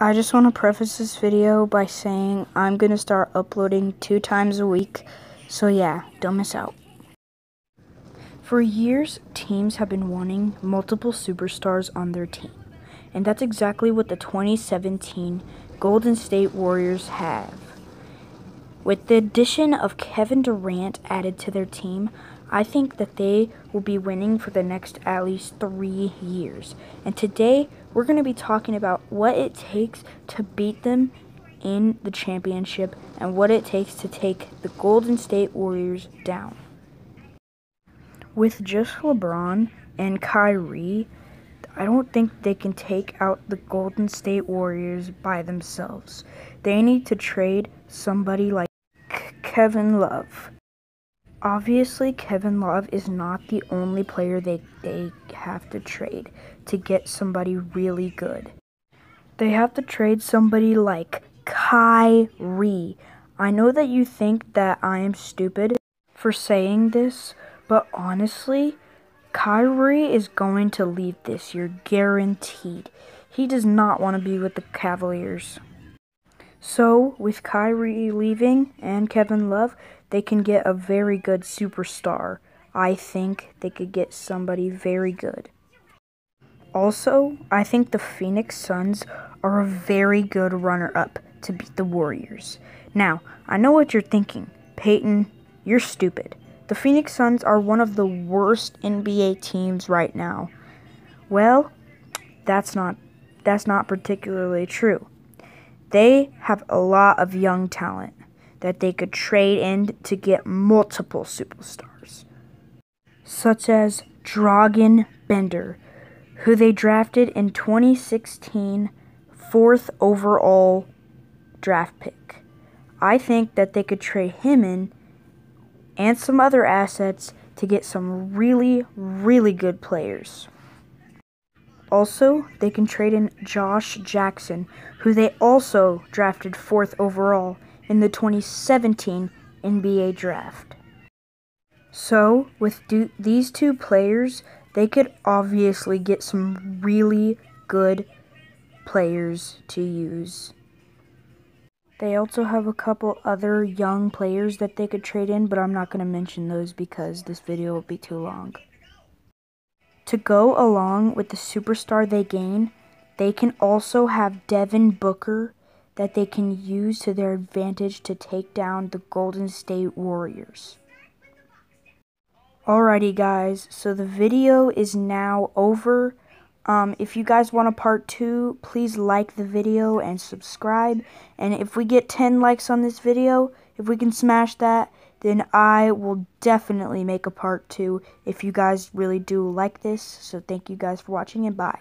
I just want to preface this video by saying I'm going to start uploading two times a week. So yeah, don't miss out. For years, teams have been wanting multiple superstars on their team. And that's exactly what the 2017 Golden State Warriors have. With the addition of Kevin Durant added to their team, I think that they will be winning for the next at least three years. And today, we're going to be talking about what it takes to beat them in the championship and what it takes to take the Golden State Warriors down. With just LeBron and Kyrie, I don't think they can take out the Golden State Warriors by themselves. They need to trade somebody like Kevin Love. Obviously, Kevin Love is not the only player they, they have to trade to get somebody really good. They have to trade somebody like Kyrie. I know that you think that I am stupid for saying this, but honestly, Kyrie is going to leave this year, guaranteed. He does not want to be with the Cavaliers. So, with Kyrie leaving and Kevin Love, they can get a very good superstar. I think they could get somebody very good. Also, I think the Phoenix Suns are a very good runner up to beat the Warriors. Now, I know what you're thinking. Peyton, you're stupid. The Phoenix Suns are one of the worst NBA teams right now. Well, that's not that's not particularly true. They have a lot of young talent that they could trade in to get multiple superstars, such as Dragan Bender, who they drafted in 2016, fourth overall draft pick. I think that they could trade him in and some other assets to get some really, really good players. Also, they can trade in Josh Jackson, who they also drafted fourth overall in the 2017 NBA draft. So, with do- these two players, they could obviously get some really good players to use. They also have a couple other young players that they could trade in, but I'm not going to mention those because this video will be too long. To go along with the superstar they gain, they can also have Devin Booker that they can use to their advantage to take down the Golden State Warriors. Alrighty guys, so the video is now over. Um, if you guys want a part 2, please like the video and subscribe. And if we get 10 likes on this video, if we can smash that, then I will definitely make a part 2 if you guys really do like this. So thank you guys for watching and bye.